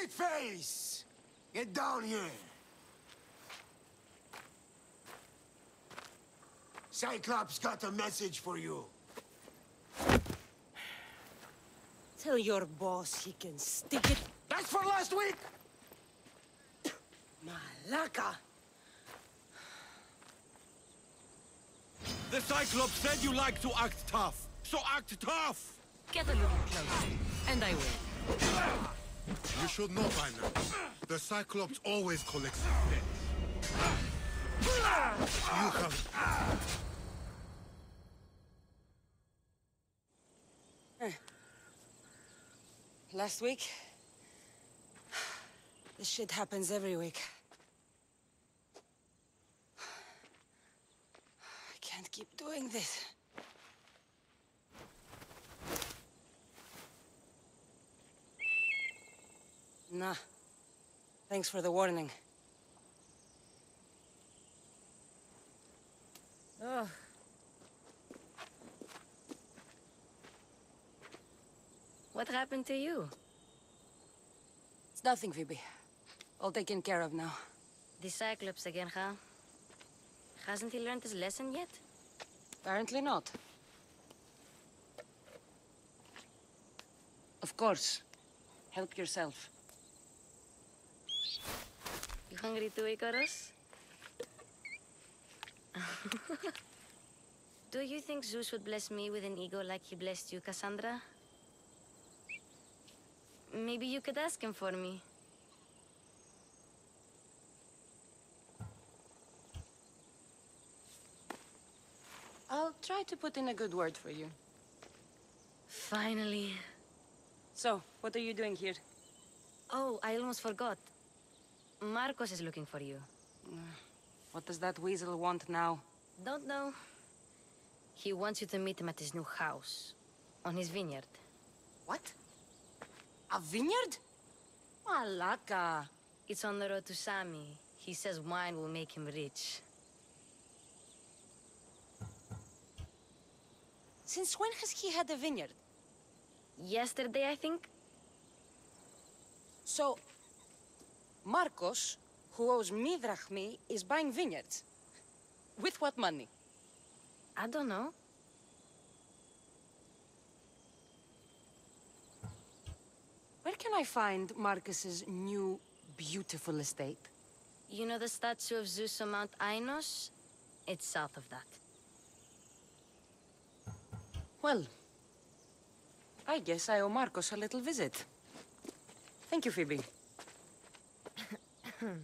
Shitface! Get down here! Cyclops got a message for you. Tell your boss he can stick it. That's for last week! Malaka! The Cyclops said you like to act tough, so act tough! Get a little closer, and I will. You should know by now. The Cyclops always collects debts. You have... Last week? This shit happens every week. I can't keep doing this. Nah. Thanks for the warning. Oh. What happened to you? It's nothing, Phoebe. All taken care of now. The Cyclops again, huh? Hasn't he learned his lesson yet? Apparently not. Of course. Help yourself. You hungry too, eh, Icarus? Do you think Zeus would bless me with an ego like he blessed you, Kassandra? Maybe you could ask him for me. I'll try to put in a good word for you. Finally. So, what are you doing here? Oh, I almost forgot. Markos is looking for you. Uh, what does that weasel want now? Don't know. He wants you to meet him at his new house. On his vineyard. What? A vineyard? Malaka. It's on the road to Sami. He says wine will make him rich. Since when has he had a vineyard? Yesterday, I think? So, Markos, who owes me drachmae, is buying vineyards. With what money? I don't know. Where can I find Markos's new, beautiful estate? You know the statue of Zeus on Mount Ainos? It's south of that. Well, I guess I owe Markos a little visit. Thank you, Phoebe. Hmm.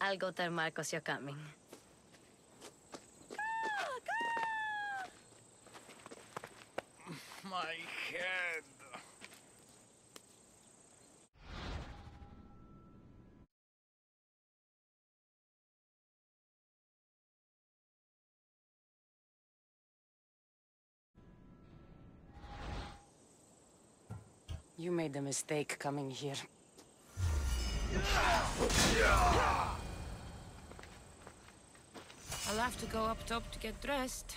I'll go tell Markos you're coming. My head. You made a mistake coming here. I'll have to go up top to get dressed.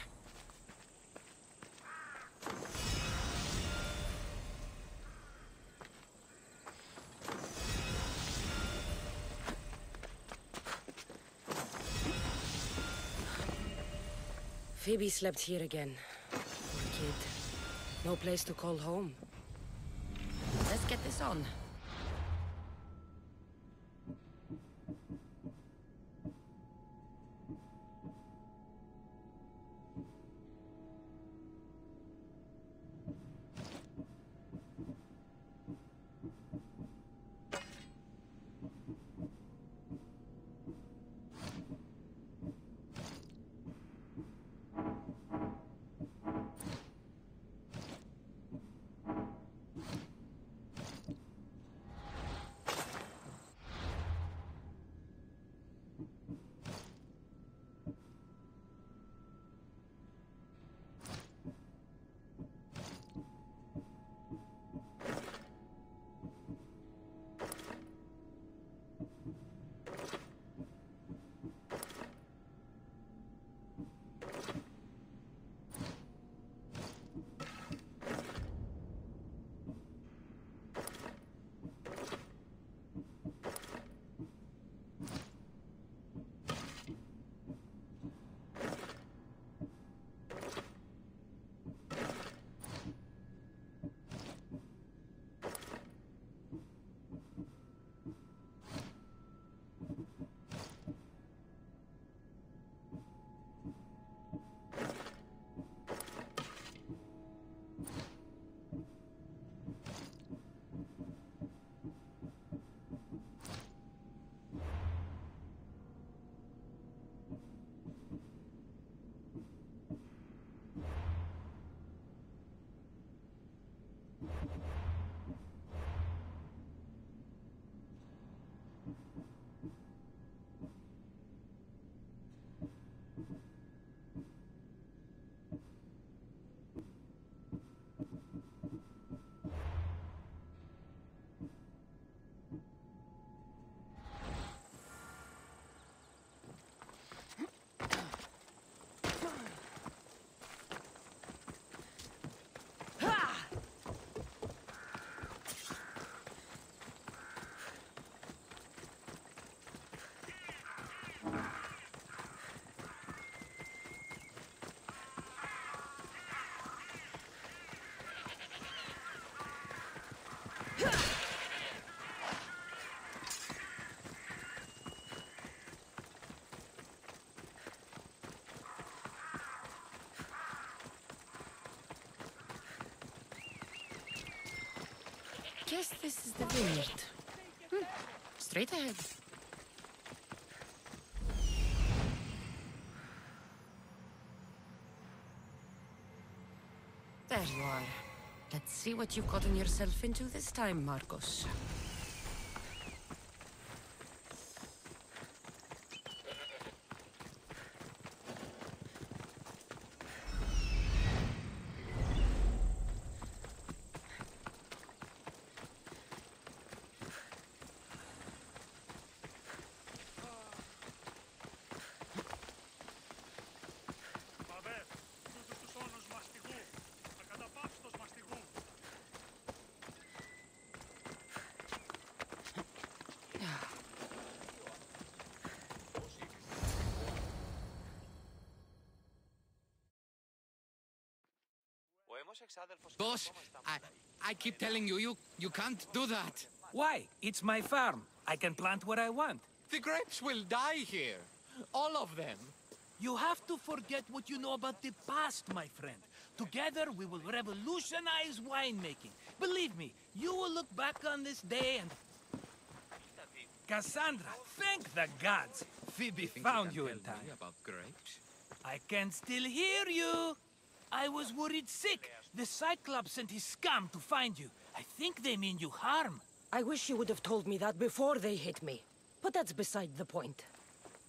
Phoebe slept here again. Poor kid. No place to call home. Get this on. Guess this is the vineyard. Hmm. Straight ahead. There you are. Let's see what you've gotten yourself into this time, Markos. Boss, I, I keep telling you, you, you can't do that. Why? It's my farm. I can plant what I want. The grapes will die here. All of them. You have to forget what you know about the past, my friend. Together, we will revolutionize winemaking. Believe me, you will look back on this day and... Kassandra, thank the gods! Phoebe found you in time. about grapes? I can still hear you! I was worried sick. The Cyclops sent his scum to find you. I think they mean you harm. I wish you would have told me that before they hit me. But that's beside the point.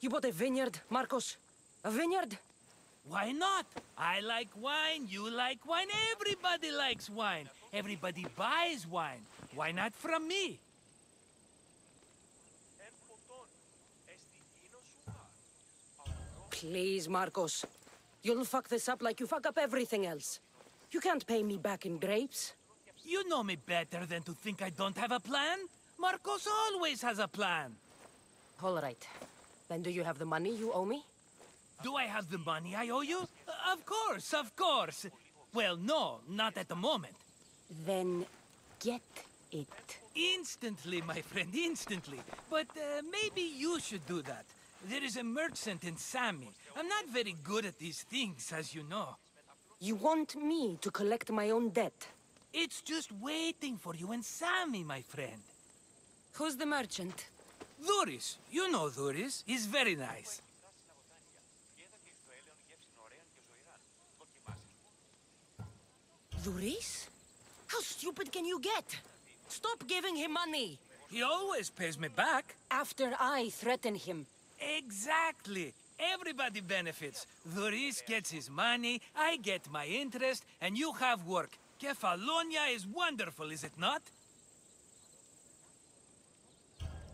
You bought a vineyard, Markos? A vineyard? Why not? I like wine, you like wine, everybody likes wine. Everybody buys wine. Why not from me? Please, Markos. You'll fuck this up like you fuck up everything else. You can't pay me back in grapes. You know me better than to think I don't have a plan. Markos always has a plan. All right. Then do you have the money you owe me? Do I have the money I owe you? Uh, Of course, of course. Well, no, not at the moment. Then get it. Instantly, my friend, instantly. But uh, maybe you should do that. There is a merchant in Sami. I'm not very good at these things, as you know. You want me to collect my own debt? It's just waiting for you and Sami, my friend. Who's the merchant? Duris, you know Duris. He's very nice. Luis? How stupid can you get? Stop giving him money! He always pays me back. After I threaten him. Exactly. Everybody benefits. Duris gets his money, I get my interest, and you have work. Kefalonia is wonderful, is it not?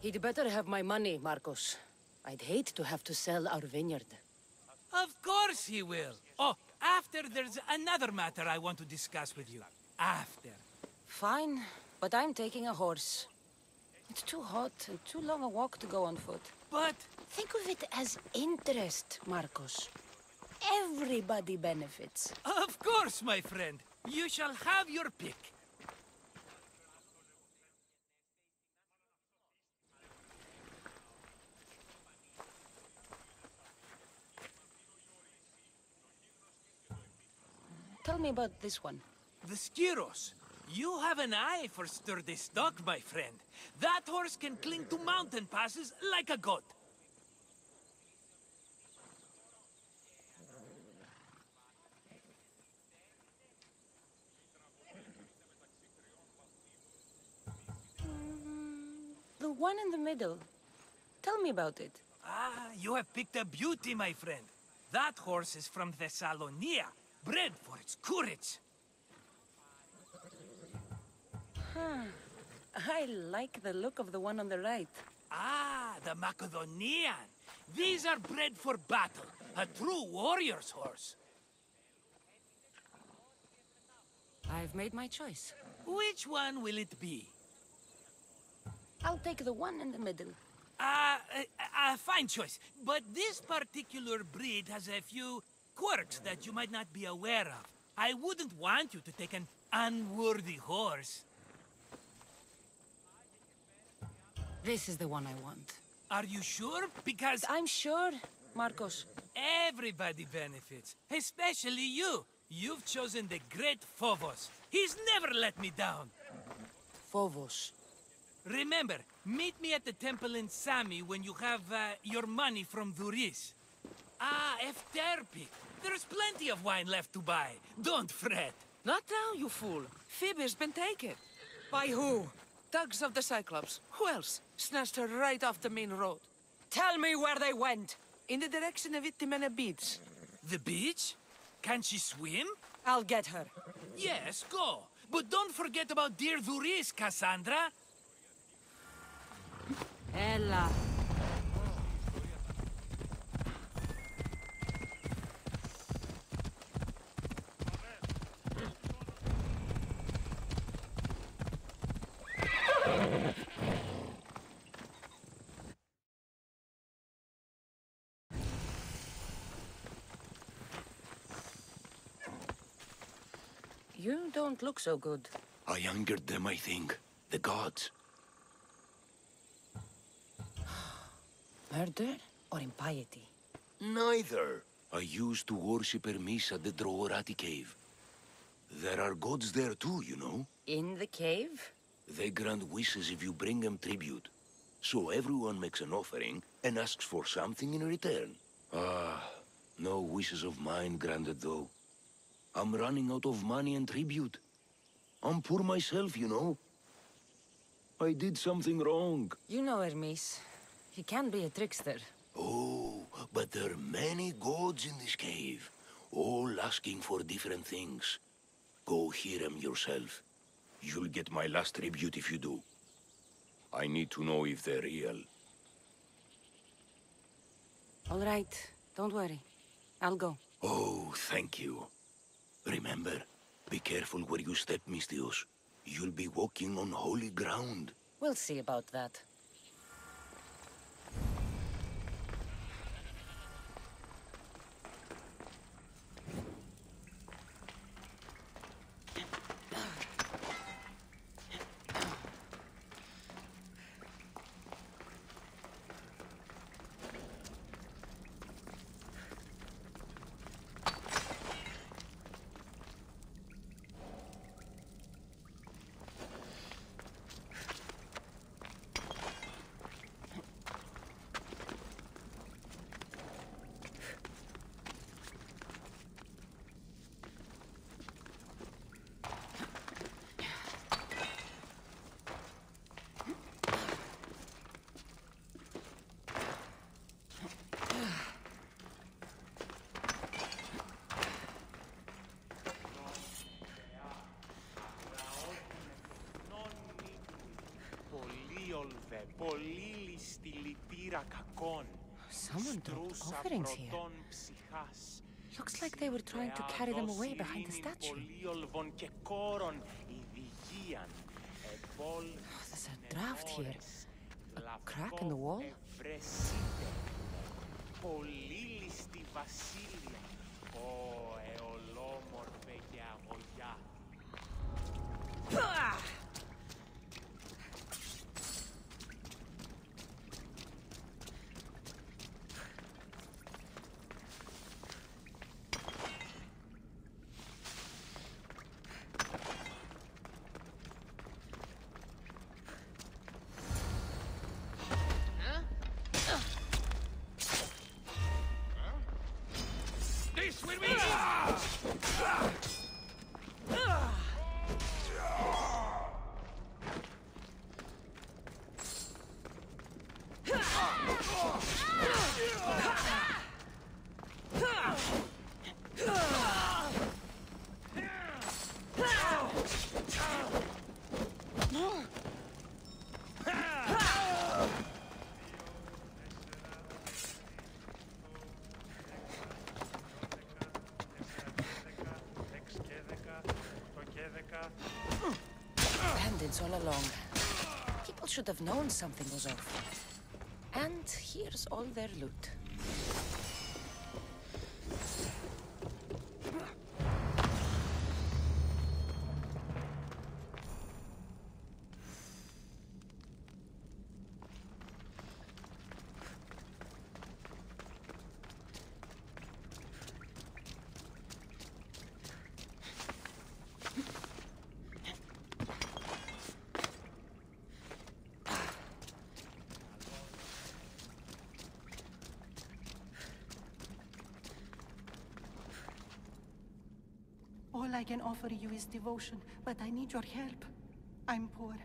He'd better have my money, Markos. I'd hate to have to sell our vineyard. Of course he will. Oh, after there's another matter I want to discuss with you. After. Fine, but I'm taking a horse. It's too hot and too long a walk to go on foot. But Think of it as interest, Markos. Everybody benefits. Of course, my friend. You shall have your pick. Tell me about this one. The Skiros. You have an eye for sturdy stock, my friend. That horse can cling to mountain passes like a goat. The one in the middle. Tell me about it. Ah, you have picked a beauty, my friend. That horse is from Thessalonia, bred for its courage. I like the look of the one on the right. Ah, the Macedonian. These are bred for battle, a true warrior's horse. I've made my choice. Which one will it be? I'll take the one in the middle. Ah, a, a fine choice. But this particular breed has a few quirks that you might not be aware of. I wouldn't want you to take an unworthy horse. This is the one I want. Are you sure? Because I'm sure, Markos. everybody benefits, especially you. You've chosen the great Phobos. He's never let me down. Phobos. Remember, meet me at the temple in Sami when you have uh, your money from Duris. Ah, Efterpi. There's plenty of wine left to buy. Don't fret. Not now, you fool. Phoebe's been taken. By who? Thugs of the Cyclops. Who else? Snatched her right off the main road. Tell me where they went. In the direction of Itimena Beach. The beach? Can she swim? I'll get her. Yes, go. But don't forget about dear Duris, Kassandra. Ella. You don't look so good. I angered them, I think. The gods. Murder or impiety? Neither. I used to worship Hermes at the Drogarati cave. There are gods there too, you know. In the cave? They grant wishes if you bring them tribute. So everyone makes an offering and asks for something in return. Ah, no wishes of mine granted though. I'm running out of money and tribute. I'm poor myself, you know. I did something wrong. You know Hermes. He can be a trickster. Oh, but there are many gods in this cave, all asking for different things. Go hear them yourself. You'll get my last tribute if you do. I need to know if they're real. All right. Don't worry. I'll go. Oh, thank you. Remember, be careful where you step, Misthios. You'll be walking on holy ground. We'll see about that. Ήρε, πολύ ληστή λιτήρα κακών. Someone dropped offerings here. Looks like they were trying to carry them away behind the statue. Oh, there's a draft here. A crack in the wall? Πολύ ληστή βασίλεια, ο εολόμορφε και αγωγιά. All along. People should have known something was off. And here's all their loot. I can offer you is devotion, but I need your help. I'm poor.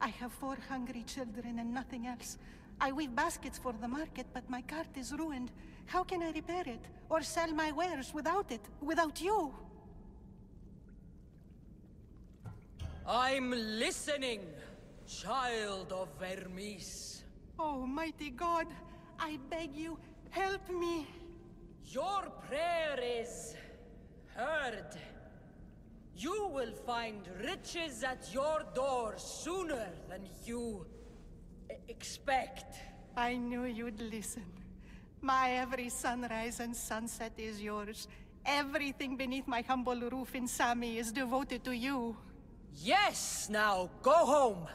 I have four hungry children and nothing else. I weave baskets for the market, but my cart is ruined. How can I repair it? Or sell my wares without it? Without you? I'm listening, child of Hermes. Oh, mighty God, I beg you, help me. Your prayer is heard. You will find riches at your door sooner than you expect. I knew you'd listen. My every sunrise and sunset is yours. Everything beneath my humble roof in Sami is devoted to you. Yes, now go home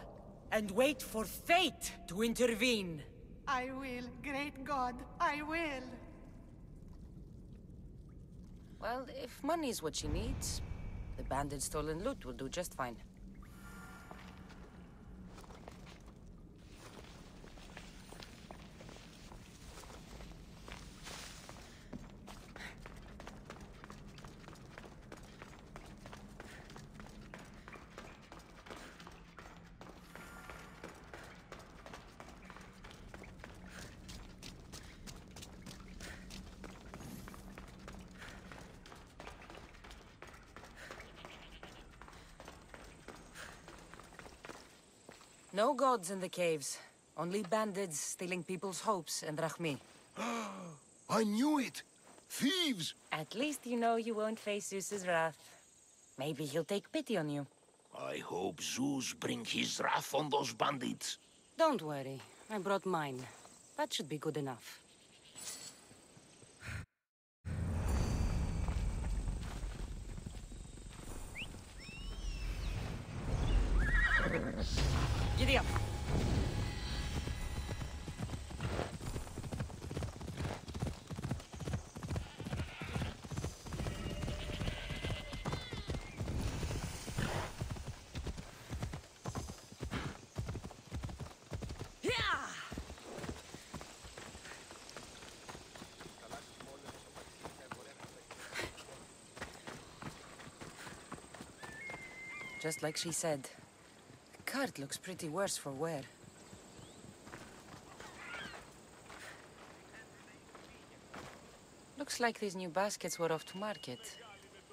and wait for fate to intervene. I will, great God, I will. Well, if money's what she needs, the bandit stolen loot will do just fine. No gods in the caves. Only bandits stealing people's hopes and Rahmi. I knew it! Thieves! At least you know you won't face Zeus's wrath. Maybe he'll take pity on you. I hope Zeus bring his wrath on those bandits. Don't worry. I brought mine. That should be good enough. Just like she said. The cart looks pretty worse for wear. Looks like these new baskets were off to market.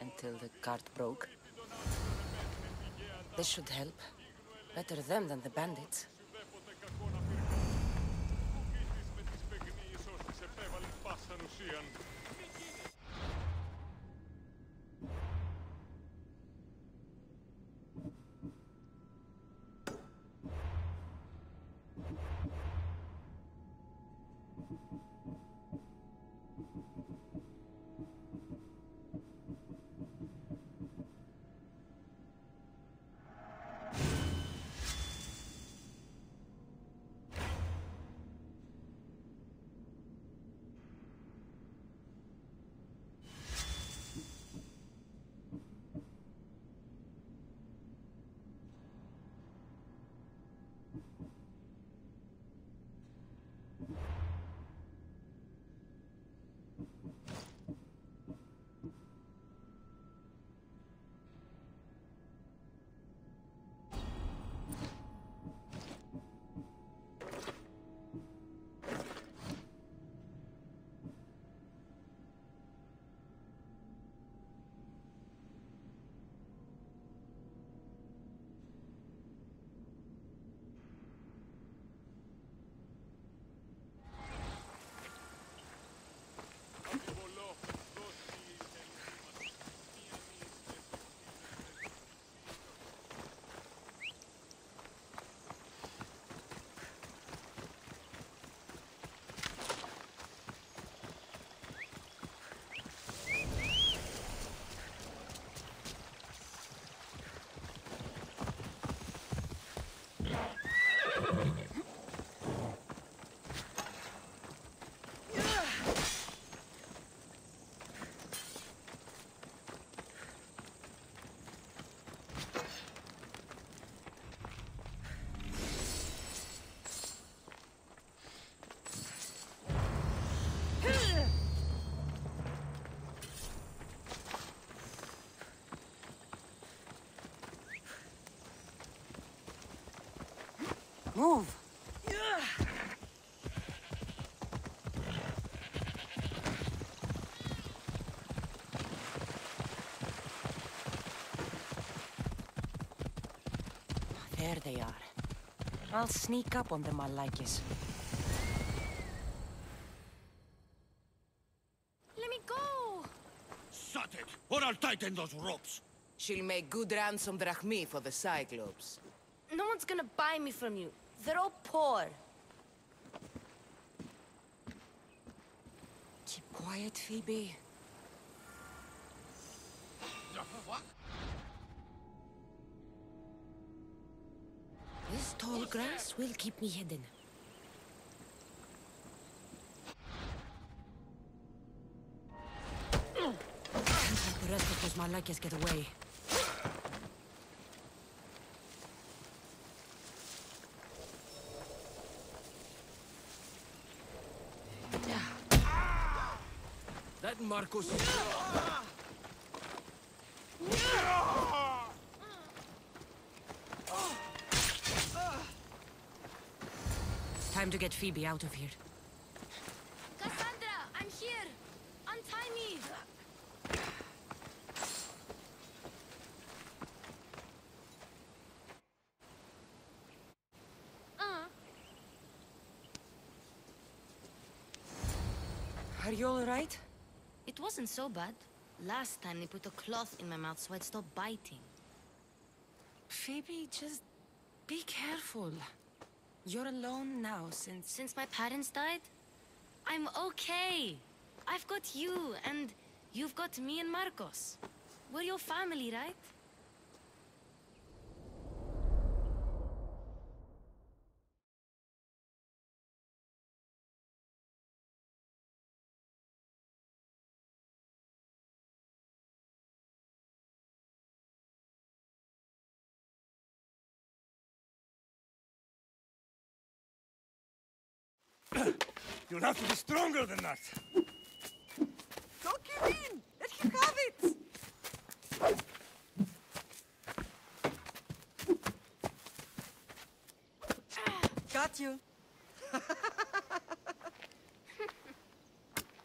Until the cart broke. This should help. Better them than the bandits. Move! They are. I'll sneak up on them, Malakis. Let me go! Shut it, or I'll tighten those ropes. She'll make good ransom drachmae for the Cyclops. No one's gonna buy me from you. They're all poor. Keep quiet, Phoebe. Grass will keep me hidden. Can't let the rest of those Malakias get away. That Markos to get Phoebe out of here. Kassandra, I'm here! Untie me! Uh, Are you all right? it wasn't so bad. Last time they put a cloth in my mouth so I'd stop biting. Phoebe, just be careful. You're alone now since... Since my parents died, I'm okay. I've got you, and you've got me and Marcos. We're your family, right? You'll have to be stronger than that. Don't give in! Let him have it! Ah, got you.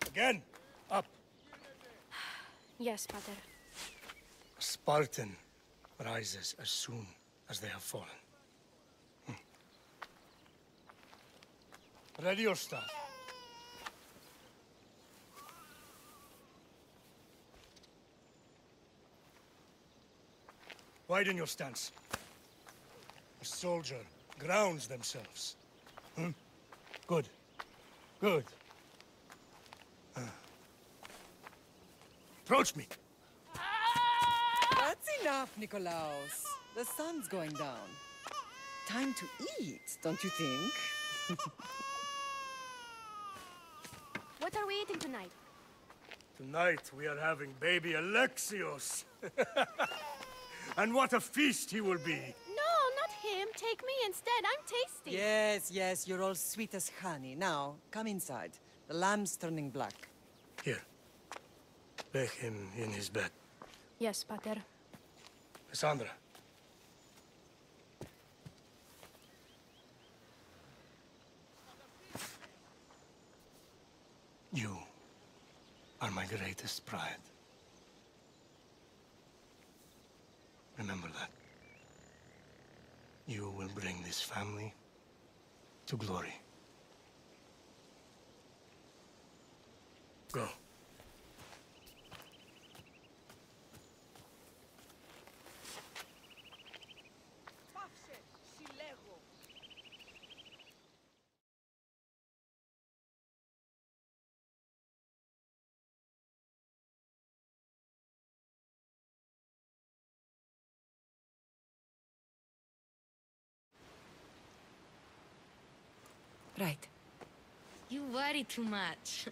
Again, up. Yes, Pater. A Spartan rises as soon as they have fallen. Ready your staff. Widen your stance. A soldier grounds themselves. Hmm? Good. Good. Ah. Approach me. That's enough, Nikolaos. The sun's going down. Time to eat, don't you think? What are we eating tonight? Tonight we are having baby Alexios. and what a feast he will be. No, not him. Take me instead. I'm tasty. Yes, yes, you're all sweet as honey. Now, come inside. The lamb's turning black. Here. Lay him in his bed. Yes, Pater. Kassandra. You are my greatest pride. Remember that. You will bring this family to glory. Go. Right. You worry too much.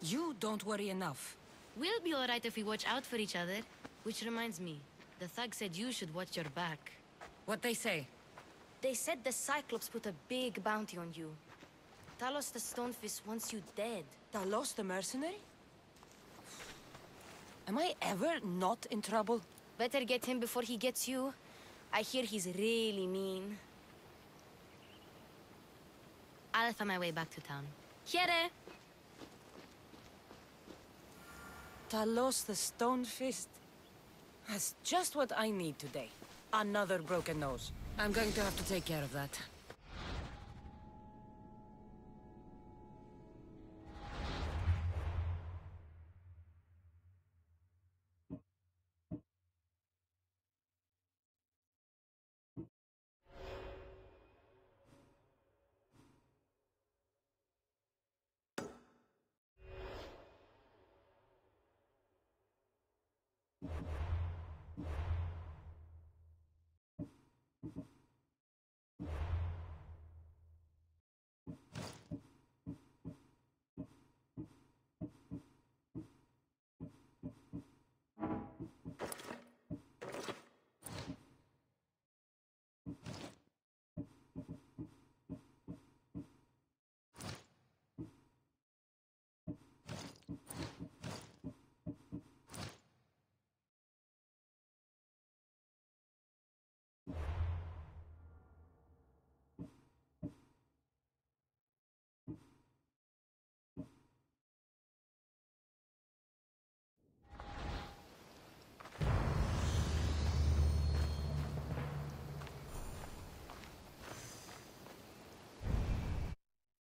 You don't worry enough. We'll be alright if we watch out for each other. Which reminds me, the thug said you should watch your back. What they say? They said the Cyclops put a big bounty on you. Talos the Stonefist wants you dead. Talos the mercenary? Am I ever not in trouble? Better get him before he gets you. I hear he's really mean. I'll find my way back to town. Here! Talos the Stone Fist. That's just what I need today. Another broken nose. I'm going to have to take care of that.